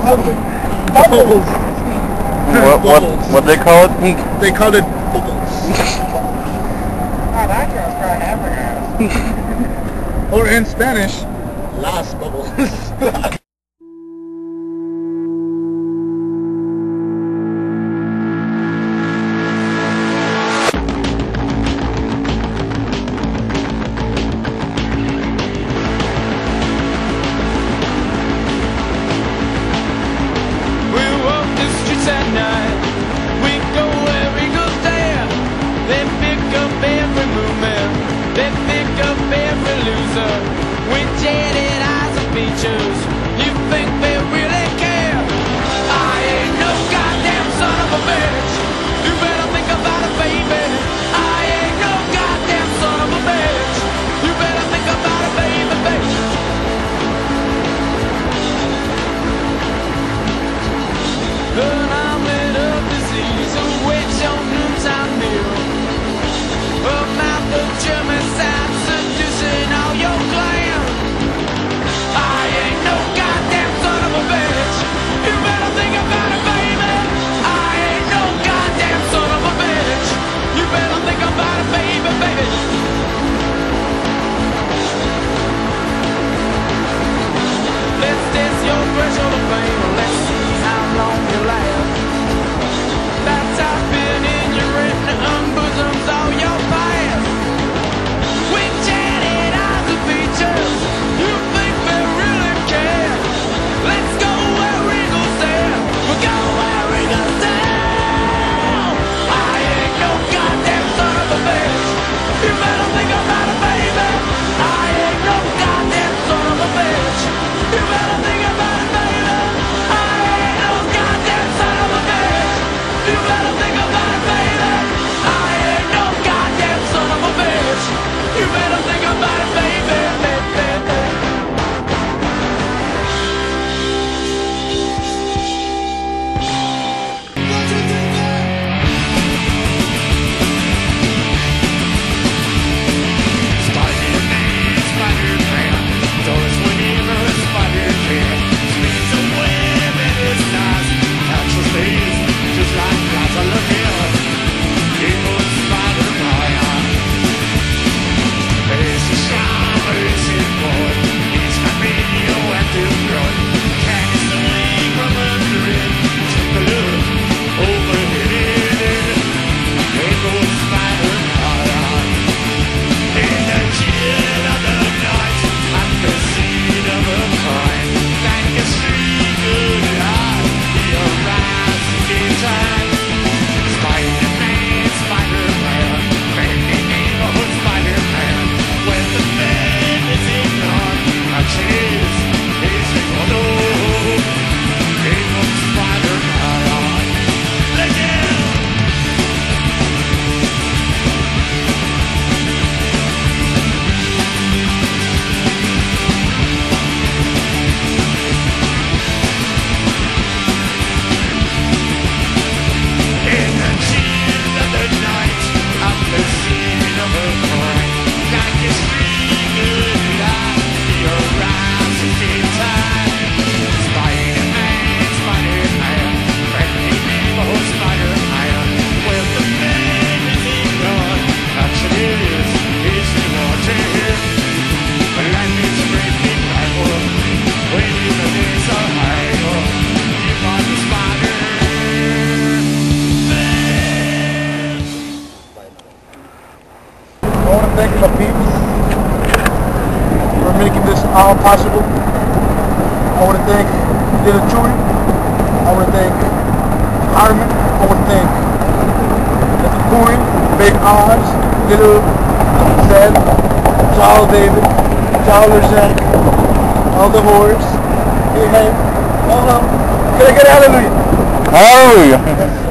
Bubbles. What, what, what they call it? They called it bubbles. or in Spanish, las bubbles. my people, for making this all possible. I want to thank Dilla Chewy. I want to thank Harmon. I want to thank Mr. Cooley, Big Oz, Little Zed, Charles David, Tyler Zach, all the hordes. Hey, hey. Uh-huh. Can I get hallelujah? Hallelujah.